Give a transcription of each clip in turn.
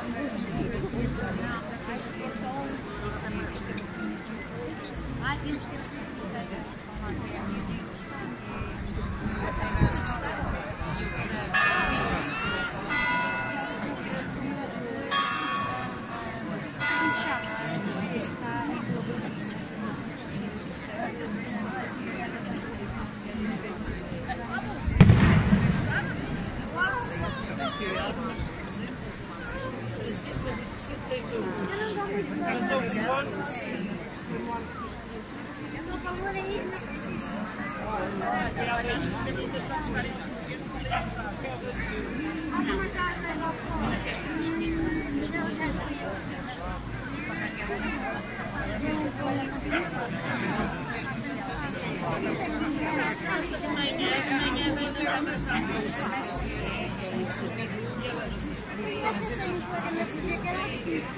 I Gracias.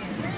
Right, right.